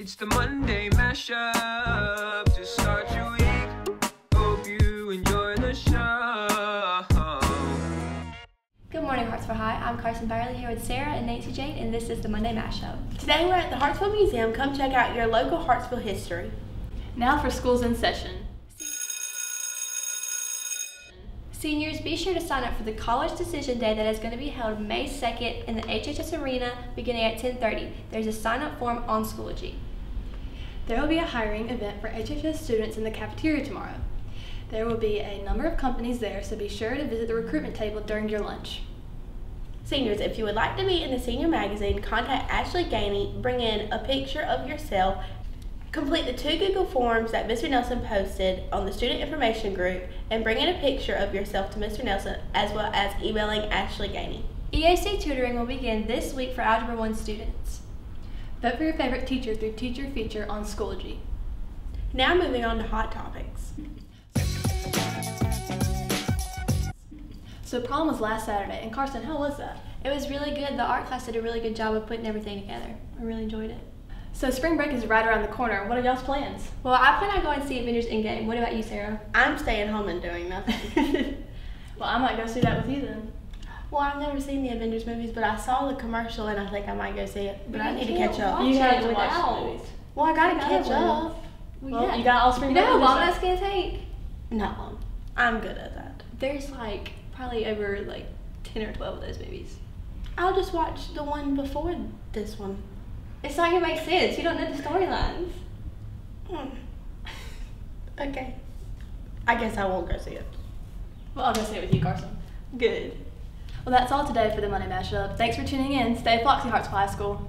It's the Monday mashup to start your week. Hope you enjoy the show. Good morning, Hartsville High. I'm Carson Byerly here with Sarah and Nancy Jane, and this is the Monday Mashup. Today we're at the Hartsville Museum. Come check out your local Hartsville history. Now for schools in session. Seniors, be sure to sign up for the College Decision Day that is going to be held May 2nd in the HHS Arena beginning at 10:30. There's a sign-up form on Schoology. There will be a hiring event for HHS students in the cafeteria tomorrow. There will be a number of companies there, so be sure to visit the recruitment table during your lunch. Seniors, if you would like to be in the senior magazine, contact Ashley Gainey. Bring in a picture of yourself. Complete the two Google forms that Mr. Nelson posted on the student information group and bring in a picture of yourself to Mr. Nelson as well as emailing Ashley Gainey. EAC tutoring will begin this week for Algebra 1 students. Vote for your favorite teacher through Teacher Feature on Schoology. Now moving on to hot topics. So prom was last Saturday, and Carson, how was that? It was really good. The art class did a really good job of putting everything together. I really enjoyed it. So spring break is right around the corner. What are y'all's plans? Well, I plan on going to see Avengers Endgame. What about you, Sarah? I'm staying home and doing nothing. well, I might go see that with you then. Well, I've never seen the Avengers movies, but I saw the commercial and I think I might go see it. But I need to catch up. You it have to watch the movies. Well, I gotta I catch will. up. Well, yeah. you got all spring You know how long that's gonna take? Not long. I'm good at that. There's like probably over like ten or twelve of those movies. I'll just watch the one before this one. It's not gonna make sense. You don't know the storylines. Hmm. Okay. I guess I won't go see it. Well, I'll go see it with you, Carson. Good. Well, that's all today for the Monday Mashup. Thanks for tuning in. Stay Foxy Hearts High School.